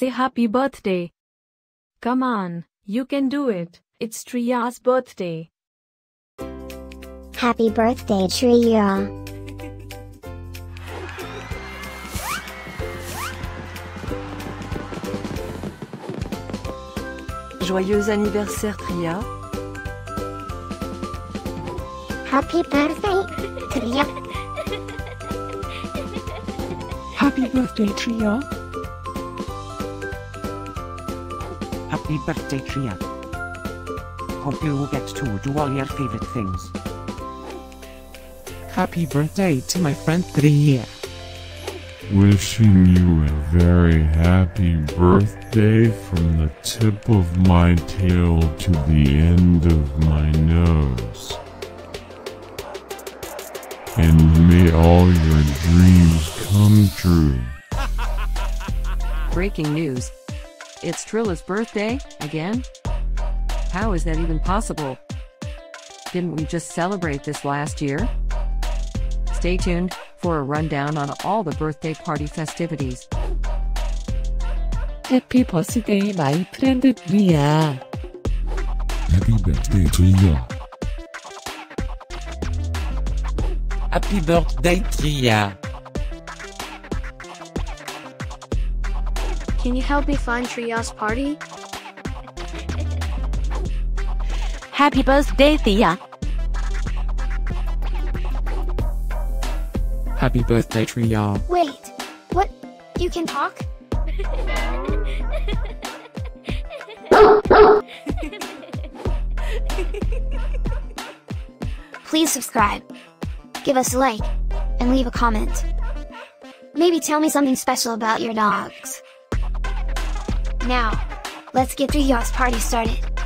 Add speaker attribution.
Speaker 1: say happy birthday. Come on, you can do it. It's Trilla's birthday.
Speaker 2: Happy birthday, Trilla.
Speaker 3: Joyeux anniversaire Trilla.
Speaker 2: Happy birthday, Trilla.
Speaker 4: Happy birthday, Trilla.
Speaker 5: Happy birthday, Trilla. Hope you will get to do all your favorite things.
Speaker 4: Happy birthday to my friend Trilla.
Speaker 6: Wishing you a very happy birthday from the tip of my tail to the end of my nose. And may all your dreams come true.
Speaker 3: Breaking news. It's Trilla's birthday, again? How is that even possible? Didn't we just celebrate this last year? Stay tuned for a rundown on all the birthday party festivities.
Speaker 4: Happy birthday, my friend Trilla.
Speaker 6: Happy birthday to you.
Speaker 4: Happy birthday, Trilla.
Speaker 7: Can you help me find Trilla's party?
Speaker 8: Happy birthday, Trilla.
Speaker 4: Happy birthday, Trilla.
Speaker 2: Wait, what? You can talk? Please subscribe, give us a like, and leave a comment. Maybe tell me something special about your dogs. Now, let's get Trilla's party started.